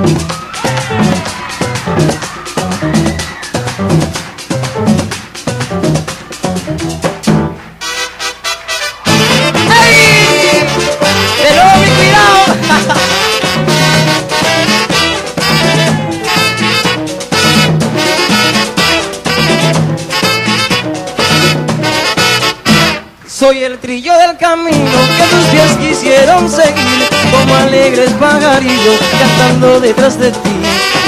Thank you. Soy el trillo del camino que tus pies quisieron seguir Como alegres pajarillos cantando detrás de ti.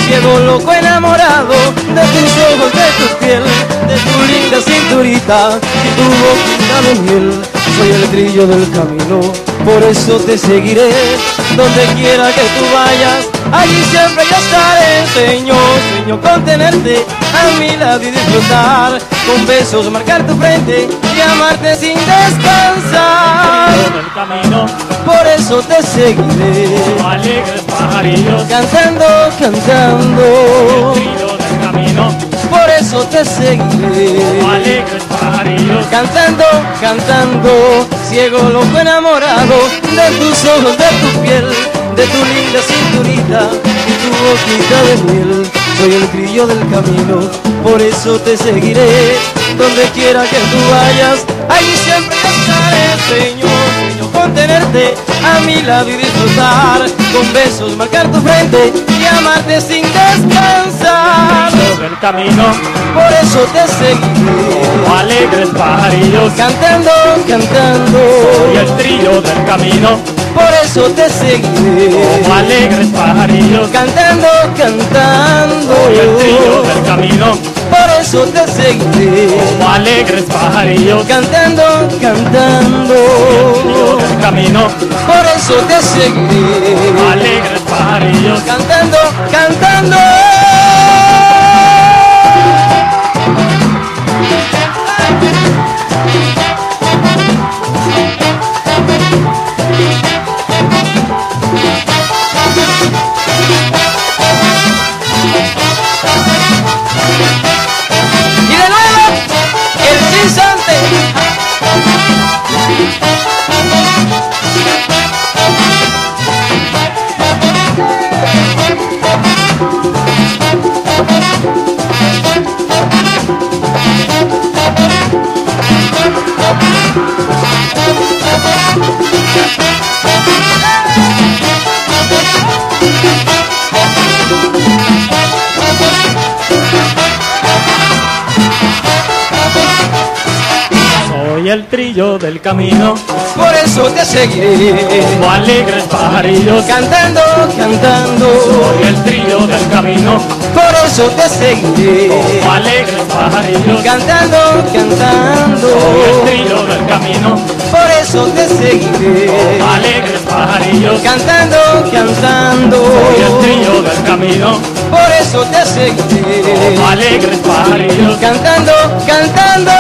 Ciego, loco, enamorado de tus ojos, de tu piel De tu linda cinturita y tu boquita de miel. Soy el trillo del camino, por eso te seguiré. Donde quiera que tú vayas, allí siempre yo estaré Señor, sueño con tenerte a mi lado y disfrutar. Con besos marcar tu frente y amarte sin descansar. Por eso te seguiré. Cantando, cantando. Por eso te seguiré. Cantando, cantando. Ciego, loco, enamorado. De tus ojos, de tu piel. De tu linda cinturita Y tu boquita de miel Soy el grillo del camino Por eso te seguiré. Donde quiera que tú vayas Allí siempre estaré Señor, sueño con tenerte A mi lado y disfrutar Con besos marcar tu frente Y amarte sin descansar. Del camino, Por eso te seguiré. alegres pajarillos, Cantando, cantando. y el trillo del camino, Por eso te seguiré. alegres pajarillos, Cantando, cantando Por eso te seguiré alegres pajarillos, Cantando, cantando. Del camino, Por eso te seguiré alegres pajarillos, Cantando, cantando el trillo del camino, Por eso te seguiré. alegres pajarillos, Cantando, cantando. soy el trillo del camino, Por eso te seguiré. alegres pajarillos, Cantando, cantando. soy el trillo del camino, Por eso te seguiré. alegres pajarillos, Cantando, cantando. soy el trillo del camino, Por eso te seguiré. alegres pajarillos, Cantando, cantando.